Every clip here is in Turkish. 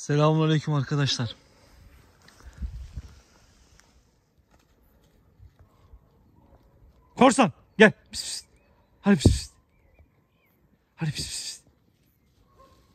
Selamünaleyküm arkadaşlar. Korsan gel. Pis, pis. Hadi pis, pis. Hadi pis, pis.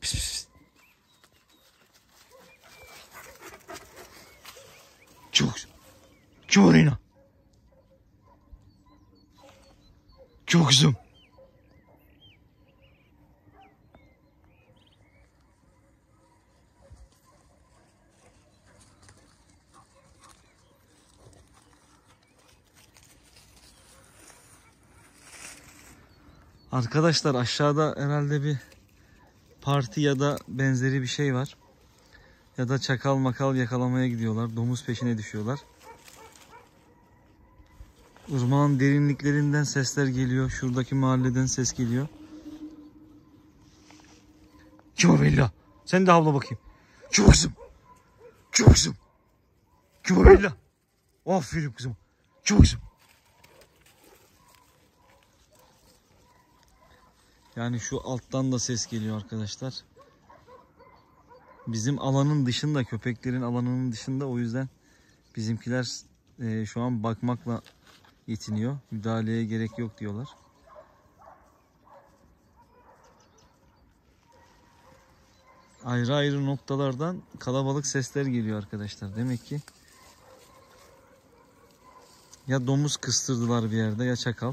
Pis, pis. Çok. Çok. Çok kızım. Arkadaşlar aşağıda herhalde bir parti ya da benzeri bir şey var. Ya da çakal makal yakalamaya gidiyorlar. Domuz peşine düşüyorlar. Irmağın derinliklerinden sesler geliyor. Şuradaki mahalleden ses geliyor. Kim o Bella? Sen de havla bakayım. Kim o kızım? Kim o kızım? Kim o Bella? Aferin kızım. Kim o kızım? Yani şu alttan da ses geliyor arkadaşlar. Bizim alanın dışında, köpeklerin alanının dışında o yüzden bizimkiler e, şu an bakmakla yetiniyor. Müdahaleye gerek yok diyorlar. Ayrı ayrı noktalardan kalabalık sesler geliyor arkadaşlar. Demek ki ya domuz kıstırdılar bir yerde ya çakal.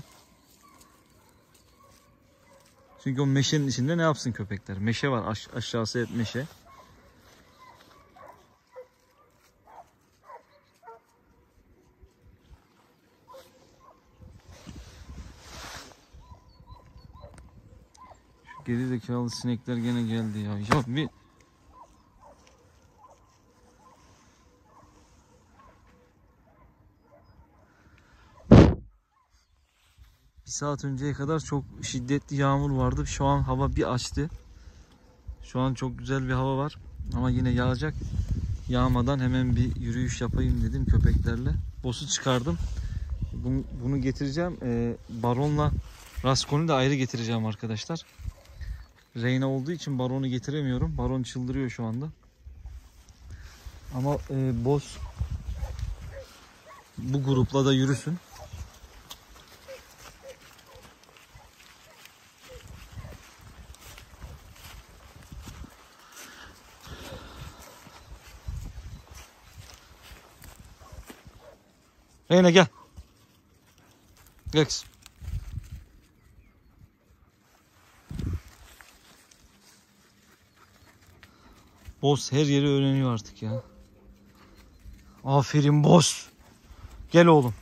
Çünkü o meşenin içinde ne yapsın köpekler? Meşe var. Aş aşağısı hep meşe. Şu geri zekalı sinekler gene geldi ya. Ya bir saat önceye kadar çok şiddetli yağmur vardı. Şu an hava bir açtı. Şu an çok güzel bir hava var. Ama yine yağacak. Yağmadan hemen bir yürüyüş yapayım dedim köpeklerle. Bosu çıkardım. Bunu, bunu getireceğim. Ee, baronla Raskol'u da ayrı getireceğim arkadaşlar. Reyna olduğu için Baron'u getiremiyorum. Baron çıldırıyor şu anda. Ama e, Boz bu grupla da yürüsün. Reyna gel. Gel kızım. Boss her yeri öğreniyor artık ya. Aferin boss. Gel oğlum.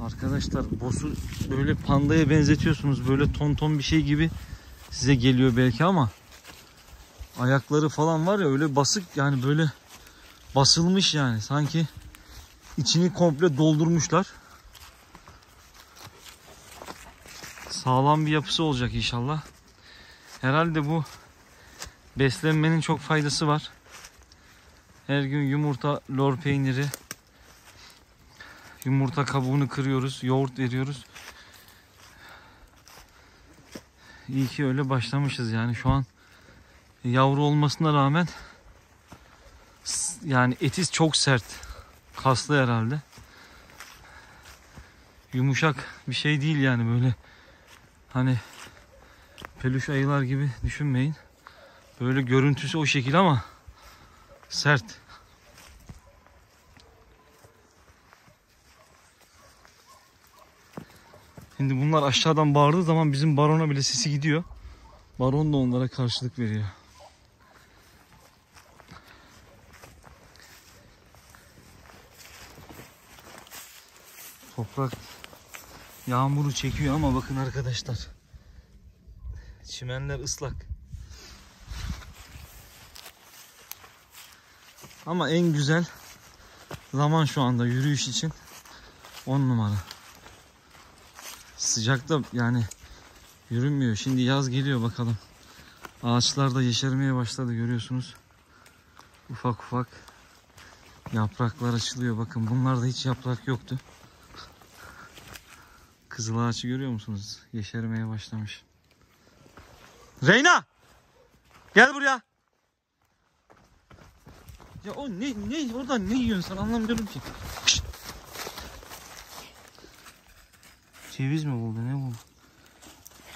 Arkadaşlar boss'u böyle pandaya benzetiyorsunuz. Böyle ton ton bir şey gibi size geliyor belki ama ayakları falan var ya öyle basık yani böyle basılmış yani sanki içini komple doldurmuşlar. Sağlam bir yapısı olacak inşallah. Herhalde bu beslenmenin çok faydası var. Her gün yumurta, lor peyniri, yumurta kabuğunu kırıyoruz, yoğurt veriyoruz. İyi ki öyle başlamışız yani şu an yavru olmasına rağmen yani eti çok sert. Kaslı herhalde. Yumuşak bir şey değil yani böyle hani peluş ayılar gibi düşünmeyin. Böyle görüntüsü o şekil ama sert. Şimdi bunlar aşağıdan bağırdığı zaman bizim barona bile sesi gidiyor. Baron da onlara karşılık veriyor. Toprak yağmuru çekiyor ama bakın arkadaşlar. Çimenler ıslak. Ama en güzel zaman şu anda yürüyüş için 10 numara. Sıcakta yani yürünmüyor. Şimdi yaz geliyor bakalım. Ağaçlar da yeşermeye başladı görüyorsunuz. Ufak ufak yapraklar açılıyor. Bakın bunlarda hiç yaprak yoktu. Kızıl ağaçı görüyor musunuz? Yeşermeye başlamış. Reyna! Gel buraya. Ya o ne ne oradan ne yiyorsun sen anlamıyorum ki. Şşt! Ceviz mi buldu ne buldu?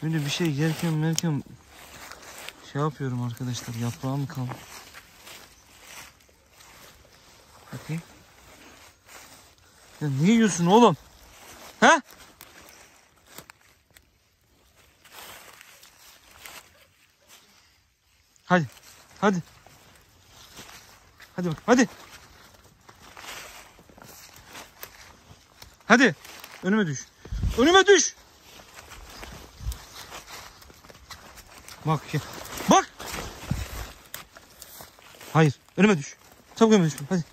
Böyle bir şey yerken merken şey yapıyorum arkadaşlar yaprağı mı kaldı? Bakayım. Ya ne yiyorsun oğlum? Hadi. Hadi. Hadi bak. Hadi. Hadi. Önüme düş. Önüme düş. Bak. Bak. Hayır. Önüme düş. Çabuk önüme düş. Hadi.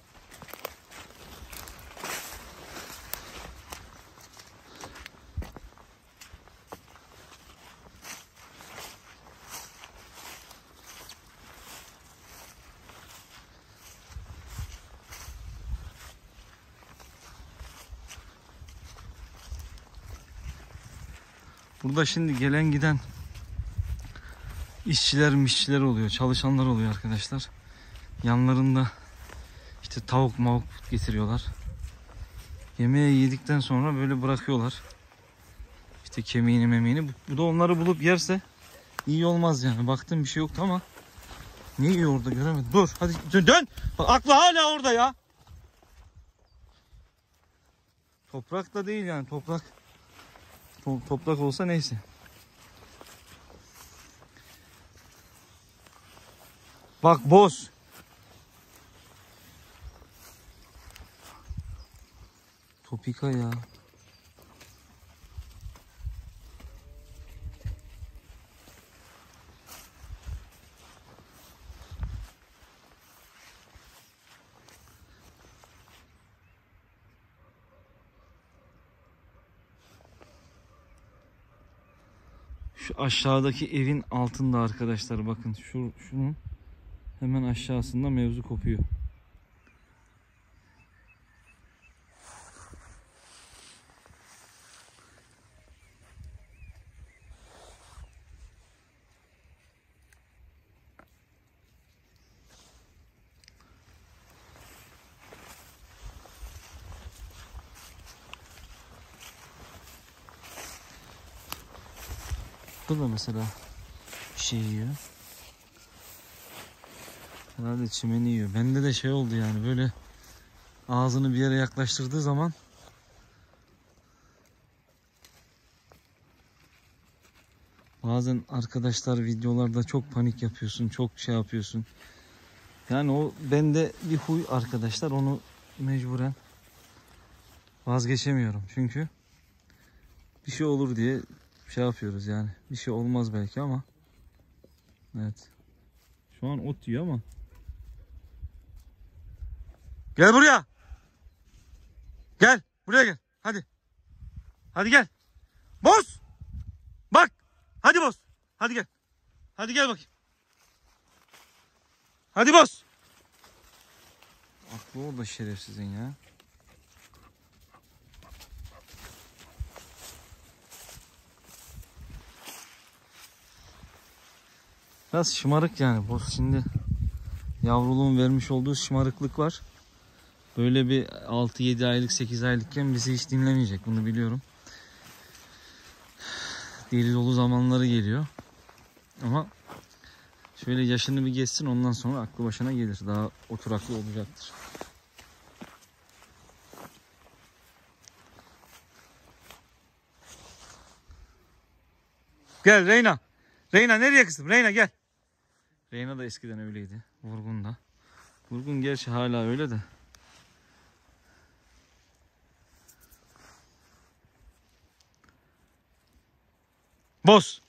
Burada şimdi gelen giden işçiler mişçiler oluyor. Çalışanlar oluyor arkadaşlar. Yanlarında işte tavuk mavuk getiriyorlar. Yemeği yedikten sonra böyle bırakıyorlar. İşte kemiğini memeğini. Bu, da onları bulup yerse iyi olmaz yani. Baktım bir şey yoktu ama ne yiyor orada göremedim. Dur hadi dön. dön. Bak aklı hala orada ya. Toprak da değil yani toprak. To- toprak olsa neyse. Bak boz. Topika ya. Şu aşağıdaki evin altında arkadaşlar bakın şu şunun hemen aşağısında mevzu kopuyor. Bu da mesela bir şey yiyor. Herhalde çimeni yiyor. Bende de şey oldu yani böyle ağzını bir yere yaklaştırdığı zaman bazen arkadaşlar videolarda çok panik yapıyorsun, çok şey yapıyorsun. Yani o bende bir huy arkadaşlar onu mecburen vazgeçemiyorum. Çünkü bir şey olur diye şey yapıyoruz yani. Bir şey olmaz belki ama. Evet. Şu an ot yiyor ama. Gel buraya. Gel. Buraya gel. Hadi. Hadi gel. Boz. Bak. Hadi boz. Hadi gel. Hadi gel bakayım. Hadi boz. Aklı orada şerefsizin ya. Biraz şımarık yani boz şimdi yavruluğun vermiş olduğu şımarıklık var. Böyle bir 6-7 aylık 8 aylıkken bizi hiç dinlemeyecek bunu biliyorum. Deli dolu zamanları geliyor. Ama şöyle yaşını bir geçsin ondan sonra aklı başına gelir. Daha oturaklı olacaktır. Gel Reyna. Reyna nereye kızım? Reyna gel. Reyna da eskiden öyleydi. Vurgun da. Vurgun gerçi hala öyle de. Boz.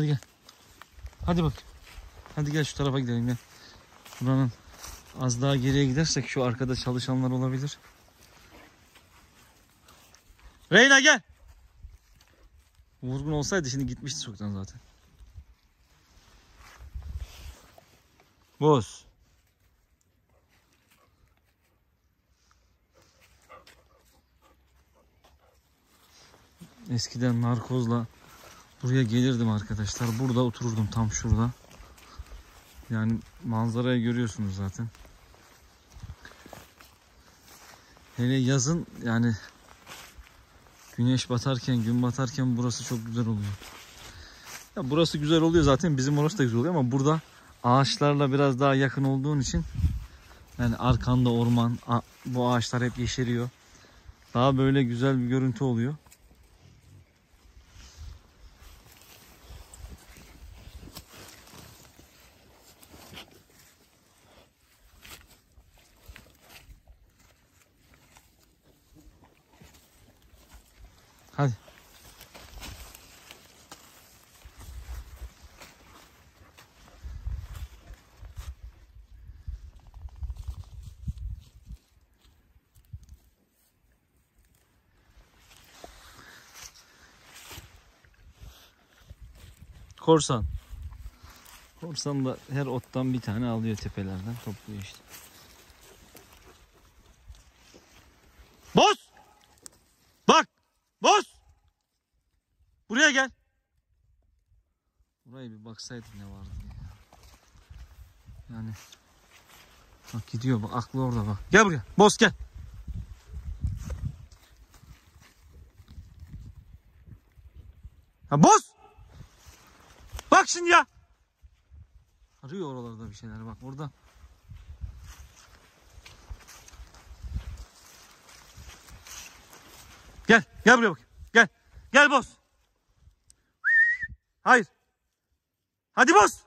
Hadi gel. Hadi bak. Hadi gel şu tarafa gidelim gel. Buranın az daha geriye gidersek şu arkada çalışanlar olabilir. Reyna gel. Vurgun olsaydı şimdi gitmişti çoktan zaten. Boz. Eskiden narkozla buraya gelirdim arkadaşlar. Burada otururdum tam şurada. Yani manzarayı görüyorsunuz zaten. Hele yazın yani güneş batarken, gün batarken burası çok güzel oluyor. Ya burası güzel oluyor zaten. Bizim orası da güzel oluyor ama burada ağaçlarla biraz daha yakın olduğun için yani arkanda orman, bu ağaçlar hep yeşeriyor. Daha böyle güzel bir görüntü oluyor. Korsan. Korsan da her ottan bir tane alıyor tepelerden topluyor işte. Boz! Bak! Boz! Buraya gel. Buraya bir baksaydın ne vardı diye. Yani bak gidiyor bak aklı orada bak. Gel buraya. Boz gel. Ha boz! Şimdi ya. Arıyor oralarda bir şeyler bak orada. Gel. Gel buraya bak. Gel. Gel boz. Hayır. Hadi boz.